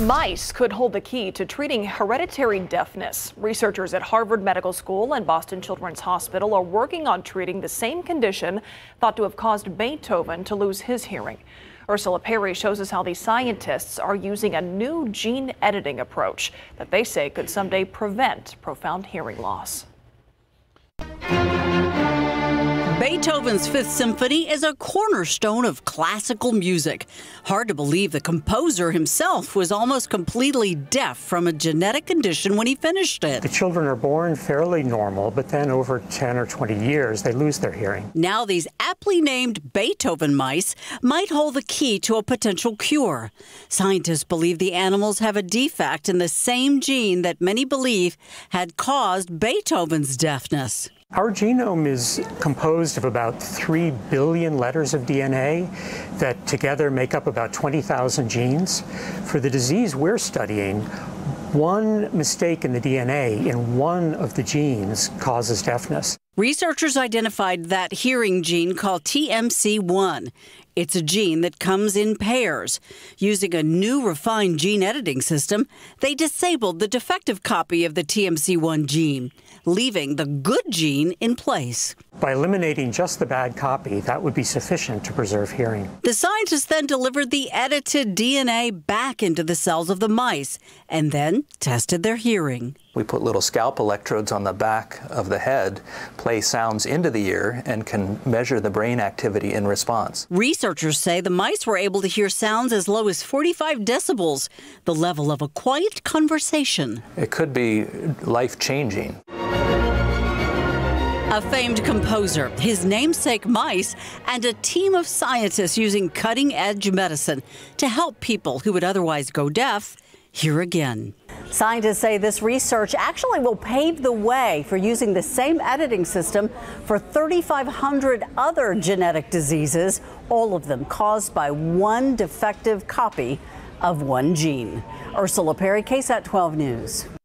Mice could hold the key to treating hereditary deafness. Researchers at Harvard Medical School and Boston Children's Hospital are working on treating the same condition thought to have caused Beethoven to lose his hearing. Ursula Perry shows us how these scientists are using a new gene editing approach that they say could someday prevent profound hearing loss. Beethoven's Fifth Symphony is a cornerstone of classical music. Hard to believe the composer himself was almost completely deaf from a genetic condition when he finished it. The children are born fairly normal, but then over 10 or 20 years, they lose their hearing. Now, these aptly named Beethoven mice might hold the key to a potential cure. Scientists believe the animals have a defect in the same gene that many believe had caused Beethoven's deafness. Our genome is composed of about 3 billion letters of DNA that together make up about 20,000 genes. For the disease we're studying, one mistake in the DNA in one of the genes causes deafness. Researchers identified that hearing gene called TMC1. It's a gene that comes in pairs. Using a new refined gene editing system, they disabled the defective copy of the TMC1 gene, leaving the good gene in place. By eliminating just the bad copy, that would be sufficient to preserve hearing. The scientists then delivered the edited DNA back into the cells of the mice and then tested their hearing. We put little scalp electrodes on the back of the head, play sounds into the ear, and can measure the brain activity in response. Researchers say the mice were able to hear sounds as low as 45 decibels, the level of a quiet conversation. It could be life changing. A famed composer, his namesake mice, and a team of scientists using cutting edge medicine to help people who would otherwise go deaf hear again. Scientists say this research actually will pave the way for using the same editing system for 3,500 other genetic diseases, all of them caused by one defective copy of one gene. Ursula Peri, KSAT 12 News.